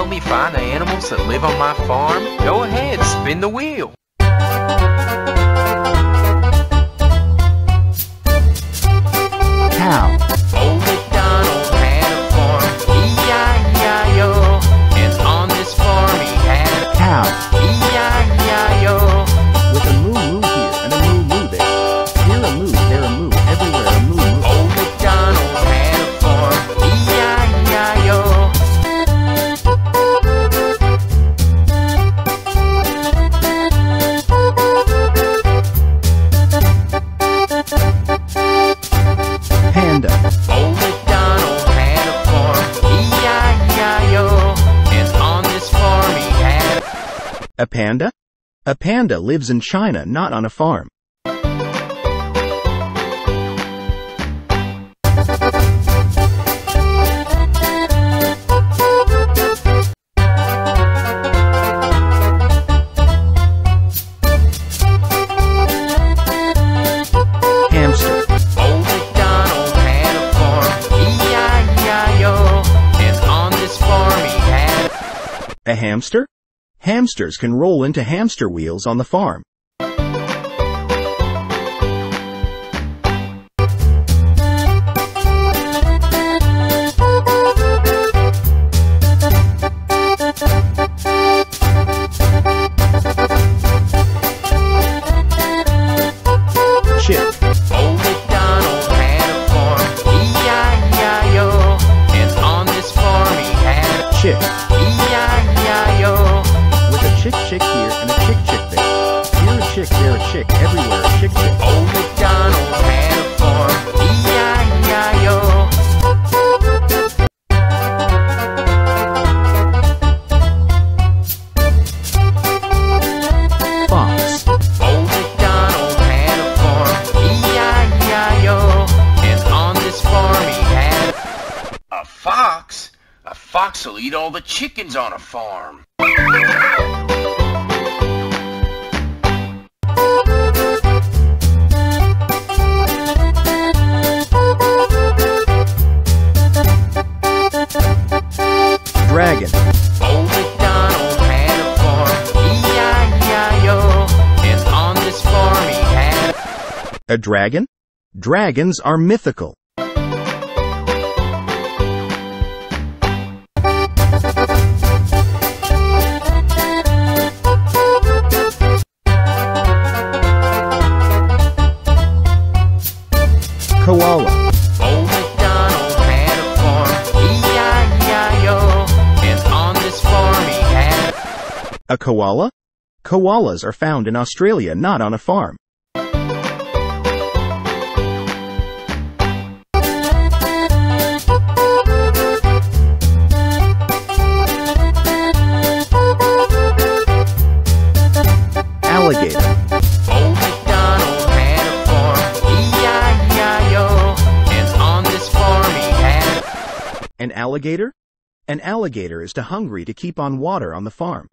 help me find the animals that live on my farm? Go ahead, spin the wheel. A panda? A panda lives in China, not on a farm. Hamster. Old MacDonald had a farm, E-I-E-I-O. And on this farm he had A hamster? Hamsters can roll into hamster wheels on the farm. Chick. Chick chick here and a chick chick there. Here a chick, there a chick, everywhere a chick chick. Old MacDonald had a farm, E-I-E-I-O. Fox. Old MacDonald had a farm, E-I-E-I-O. And on this farm he had a fox. A fox will eat all the chickens on a farm. A dragon? Dragons are mythical. Koala. Old MacDonald had a farm, E-I-E-I-O. And on this farm he had A koala? Koalas are found in Australia, not on a farm. An alligator? An alligator is too hungry to keep on water on the farm.